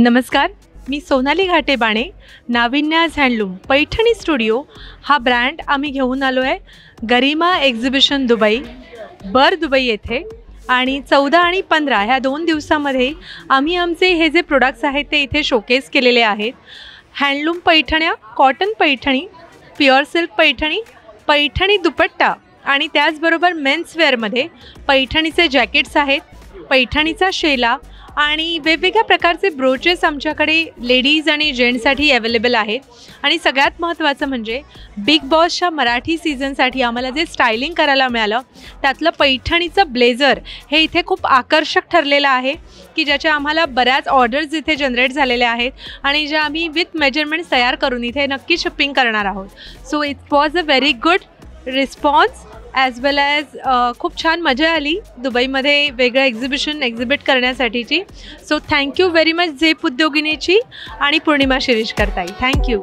नमस्कार मी Sonali Ghatebane Navinyaj handloom Paithani studio. हा ब्रँड आम्ही घेऊन आलो आहे Garima exhibition Dubai Bur Dubai येथे. आणि चौदा आणि पंधरा ह्या दोन दिवसामध्ये आम्ही आमचे हे जे प्रोडक्ट्स आहेत ते इथे शोकेस केलेले आहेत. Handloom पैठण्या cotton Paithani pure silk Paithani Paithani dupatta आणि त्याचबरोबर मेन्सवेअरमध्ये पैठणीचे जॅकेट्स आहेत पैठणीचा शेला आणि वेगवेगळ्या प्रकारचे ब्रोचेस आमच्याकडे लेडीज आणि जेंट्ससाठी अवेलेबल आहेत. आणि सगळ्यात महत्त्वाचं म्हणजे बिग बॉसच्या मराठी सीझनसाठी आम्हाला जे स्टायलिंग करायला मिळालं त्यातलं पैठणीचं ब्लेझर हे इथे खूप आकर्षक ठरलेलं आहे की ज्याच्या आम्हाला बऱ्याच ऑर्डर्स इथे जनरेट झालेल्या आहेत आणि ज्या आम्ही विथ मेजरमेंट्स तयार करून इथे नक्की शिपिंग करणार आहोत. So it was a very good response as well as खूप छान मजा आली दुबईमध्ये वेगळं एक्झिबिशन एक्झिबिट करण्यासाठीची. So thank you very much झेप उद्योगिनीची आणि पूर्णिमा शिरीष करताई. थँक्यू